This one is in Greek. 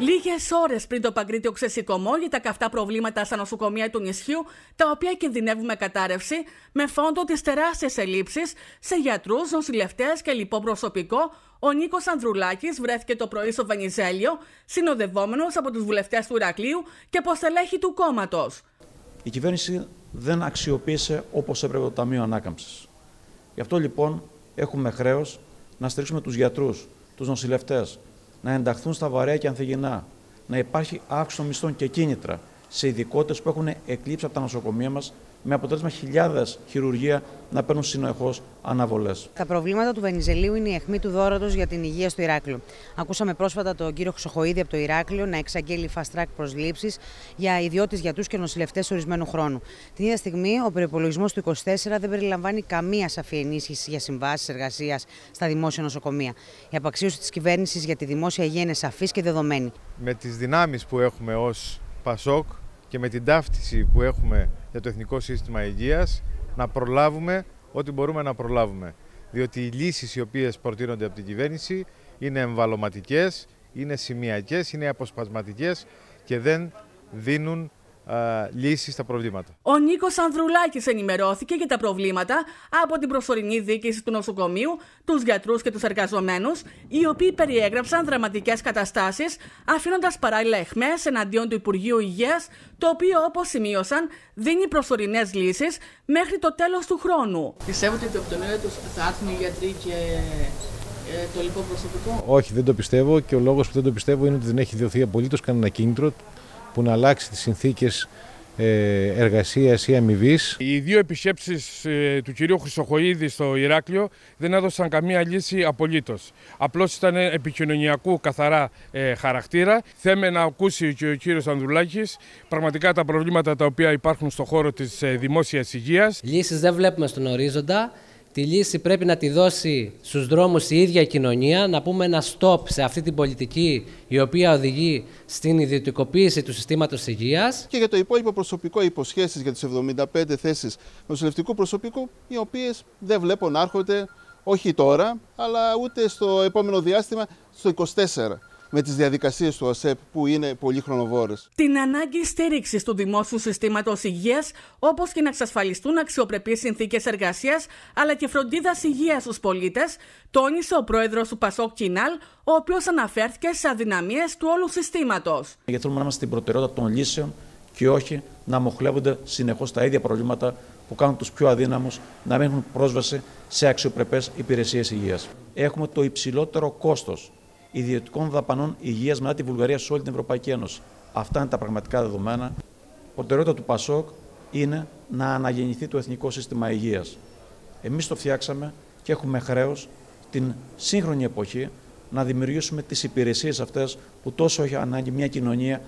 Λίγες ώρες πριν το παγκρίτιο ξεσηκωμό για τα καυτά προβλήματα στα νοσοκομεία του νησιού, τα οποία κινδυνεύουν με κατάρρευση, με φόντο τις τεράστιες ελλείψεις σε γιατρούς, νοσηλευτές και λοιπό προσωπικό, ο Νίκος Ανδρουλάκης βρέθηκε το πρωί στο Βενιζέλιο, συνοδευόμενος από τους βουλευτές του Ηρακλείου και αποστελέχη του κόμματος. Η κυβέρνηση δεν αξιοποίησε όπως έπρεπε το Ταμείο Ανάκαμψης. Γι' αυτό λοιπόν έχουμε χρέος να στηρίξουμε τους γιατρούς, τους νοσηλευτές, να ενταχθούν στα βαρέα και ανθυγινά, να υπάρχει αύξηση των μισθών και κίνητρα σε ειδικότητες που έχουν εκλείψει από τα νοσοκομεία μας με αποτέλεσμα χιλιάδες χειρουργία να παίρνουν συνεχώς αναβολές. Τα προβλήματα του Βενιζελίου είναι η αιχμή του δόρατο για την υγεία στο Ηράκλειο. Ακούσαμε πρόσφατα τον κύριο Χρυσοχοίδη από το Ηράκλειο να εξαγγέλει fast track προσλήψεις για ιδιώτες γιατρούς και νοσηλευτές ορισμένου χρόνου. Την ίδια στιγμή, ο προπολογισμό του 24 δεν περιλαμβάνει καμία σαφή ενίσχυση για συμβάσεις εργασίας στα δημόσια νοσοκομεία. Η απαξίωση της κυβέρνησης για τη δημόσια υγεία είναι σαφής και δεδομένη. Με τις δυνάμεις που έχουμε ως Πασόκ και με την ταύτιση που έχουμε για το Εθνικό Σύστημα Υγείας να προλάβουμε ό,τι μπορούμε να προλάβουμε. Διότι οι λύσεις οι οποίες προτείνονται από την κυβέρνηση είναι εμβαλωματικές, είναι σημειακές, είναι αποσπασματικές και δεν δίνουν λύσεις στα προβλήματα. Ο Νίκος Ανδρουλάκης ενημερώθηκε για τα προβλήματα από την προσωρινή διοίκηση του νοσοκομείου, τους γιατρούς και τους εργαζομένους, οι οποίοι περιέγραψαν δραματικές καταστάσεις, αφήνοντας παράλληλα εχμέ εναντίον του Υπουργείου Υγείας, το οποίο, όπως σημείωσαν, δίνει προσωρινές λύσεις μέχρι το τέλος του χρόνου. Πιστεύετε ότι από τον του θα έρθουν οι γιατροί και ε, το λοιπό προσωπικό; Όχι, δεν το πιστεύω και ο λόγος που δεν το πιστεύω είναι ότι δεν έχει δοθεί απολύτως κανένα κίνητρο που να αλλάξει τις συνθήκες ε, εργασίας ή αμοιβής. Οι δύο επισκέψεις ε, του κυρίου Χρυσοχοίδη στο Ηράκλειο δεν έδωσαν καμία λύση απολύτως. Απλώς ήταν επικοινωνιακού καθαρά ε, χαρακτήρα. Θέμε να ακούσει και ο κύριος Ανδρουλάκης πραγματικά τα προβλήματα τα οποία υπάρχουν στον χώρο της δημόσιας υγείας. Λύσεις δεν βλέπουμε στον ορίζοντα. Τη λύση πρέπει να τη δώσει στους δρόμους η ίδια κοινωνία, να πούμε ένα stop σε αυτή την πολιτική η οποία οδηγεί στην ιδιωτικοποίηση του συστήματος υγείας. Και για το υπόλοιπο προσωπικό υποσχέσεις για τις 75 θέσεις νοσηλευτικού προσωπικού, οι οποίες δεν βλέπω να έρχονται όχι τώρα, αλλά ούτε στο επόμενο διάστημα, στο 24 με τις διαδικασίες του ΑΣΕΠ που είναι πολύ χρονοβόρες. Την ανάγκη στήριξης του δημόσιου συστήματος υγείας, όπως και να εξασφαλιστούν αξιοπρεπείς συνθήκες εργασίας, αλλά και φροντίδας υγείας στους πολίτες, τόνισε ο πρόεδρος του Πασόκ Κινάλ, ο οποίος αναφέρθηκε σε αδυναμίες του όλου συστήματος. Γιατί θέλουμε να είμαστε στην προτεραιότητα των λύσεων και όχι να μοχλεύονται συνεχώς τα ίδια προβλήματα που κάνουν τους πιο αδύναμους να μην έχουν πρόσβαση σε αξιοπρεπές υπηρεσίες υγείας. Έχουμε το υψηλότερο κόστος ιδιωτικών δαπανών υγείας μετά τη Βουλγαρία σε όλη την Ευρωπαϊκή Ένωση. Αυτά είναι τα πραγματικά δεδομένα. Προτεραιότητα του ΠΑΣΟΚ είναι να αναγεννηθεί το Εθνικό Σύστημα Υγείας. Εμείς το φτιάξαμε και έχουμε χρέος την σύγχρονη εποχή να δημιουργήσουμε τις υπηρεσίες αυτές που τόσο έχει ανάγκη μια κοινωνία